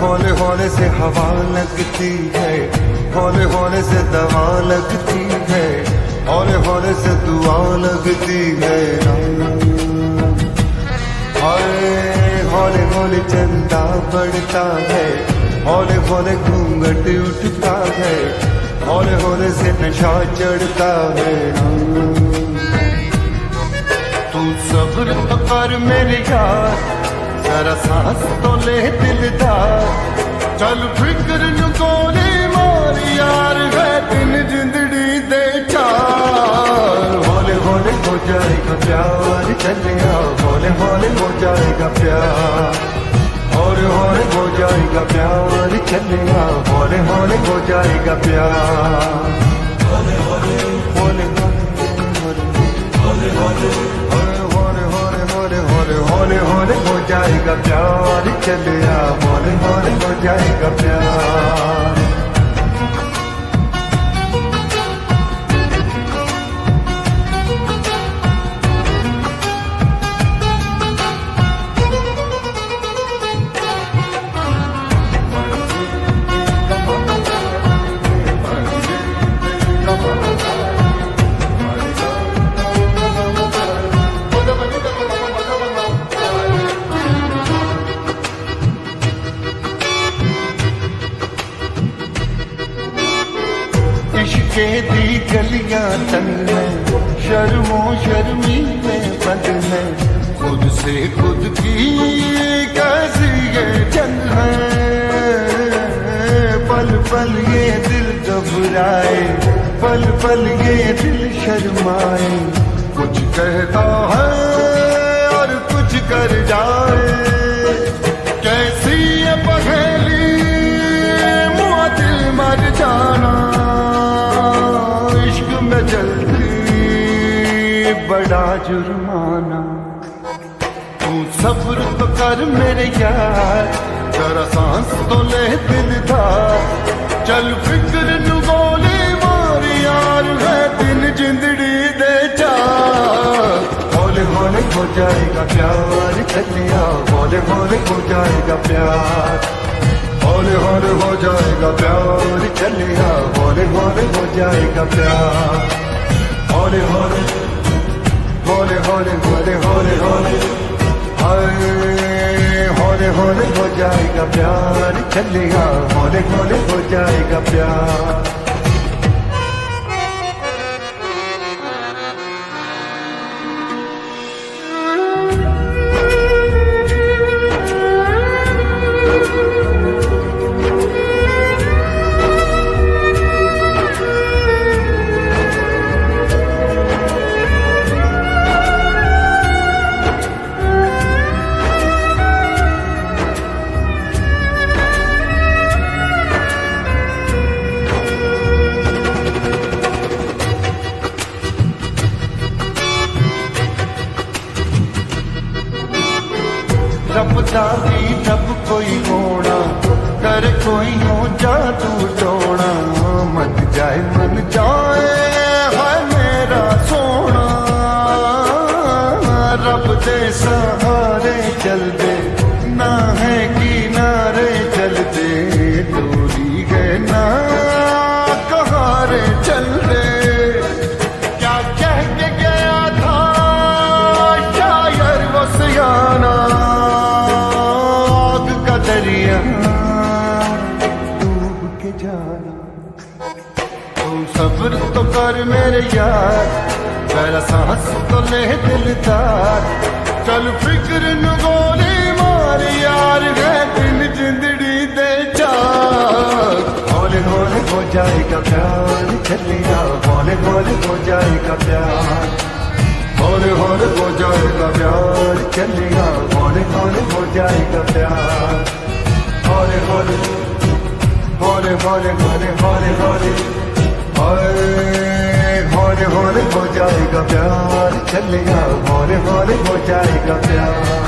होने से हवा लगती है। होने होने से दवा लगती है। होने होने से दुआ लगती है। हौले हौले चंदा बढ़ता है। हौले हौले घूंघट उठता है। हौले हौले से नशा चढ़ता है। तू सब्र तो कर मेरे यार जरा सांस तो ले दिलदार। चल फ़िक्र नोली मार यार है तीन जिंदड़ी दे चार। हौले हौले हो जाएगा प्यार, चलिया। हौले हौले हो जाएगा प्यार। हौले हो जाएगा प्यार, चलिया। हौले हौले हो जाएगा प्यार। हौले हौले हौले हौले हौले हौले हौले हौले हौले हो जाएगा प्यार चलिया हौले हौले हो जाएगा प्यार। इश्के दी गलियाँ तंग है शर्मो शर्मी में बंद है खुद से खुद की कैसी ये जंग है। पल पल ये दिल घबराए। पल पल ये दिल शर्माए। कुछ कहता है और कुछ कर जाए जल्दी बड़ा जुर्माना। तू सब्र तो कर मेरे यार, जरा सांस तो ले दिलदार। चल फ़िक्र नु गोली मार यार है दिन जिंदड़ी दे हौले हौले हो जाएगा प्यार चलिया हौले हौले हो जाएगा प्यार। हौले हौले हो जाएगा प्यार चलिया हौले हौले हो जाएगा प्यार। hore hore hore hore hore hore hore Hare Hare Hare हो जाएगा प्यार चलेगा हरे हरे हो जाएगा प्यार ਜਾਂਦੀ ਜਬ ਕੋਈ ਹੋਣਾ ਕਰ ਕੋਈ ਹੋ ਜਾ ਤੂੰ ਟੋਣਾ तू सब्र तो कर मेरे यार जरा सांस तो ले दिलदार। चल फ़िक्र नु गोली मार यार, है दिन जिंदड़ी दे चार। हौले हौले हो जाएगा प्यार, चलिया हौले हौले हो जाएगा प्यार। हौले हौले हो जाएगा प्यार, चलिया हौले हौले हो जाएगा प्यार। हौले हौले हौले हौले हौले हौले हौले हौले हौले हो जाएगा प्यार चलेगा हौले हौले हो जाएगा प्यार